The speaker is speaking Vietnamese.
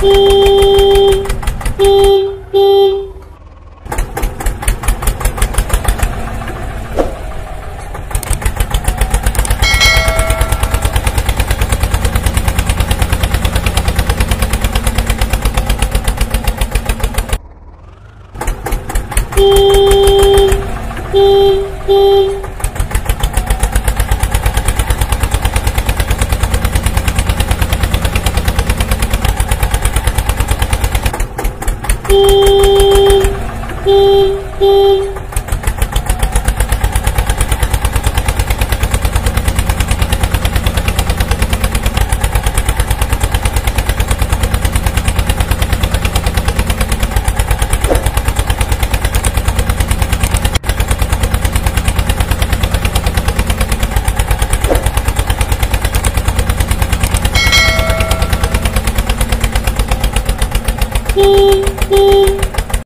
Beep, Yay! 嗯